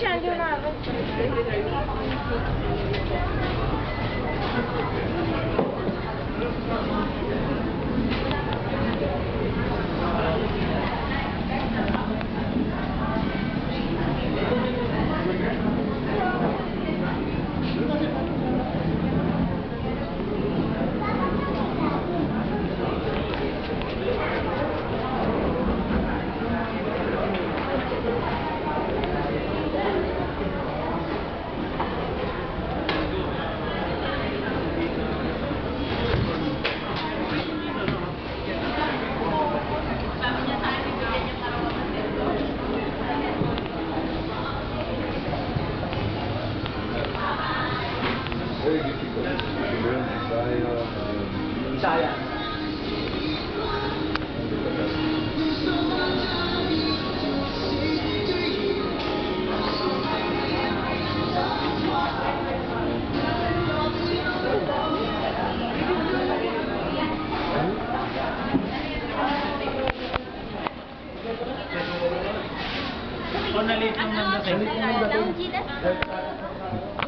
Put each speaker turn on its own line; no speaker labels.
现在就那。
very
difficult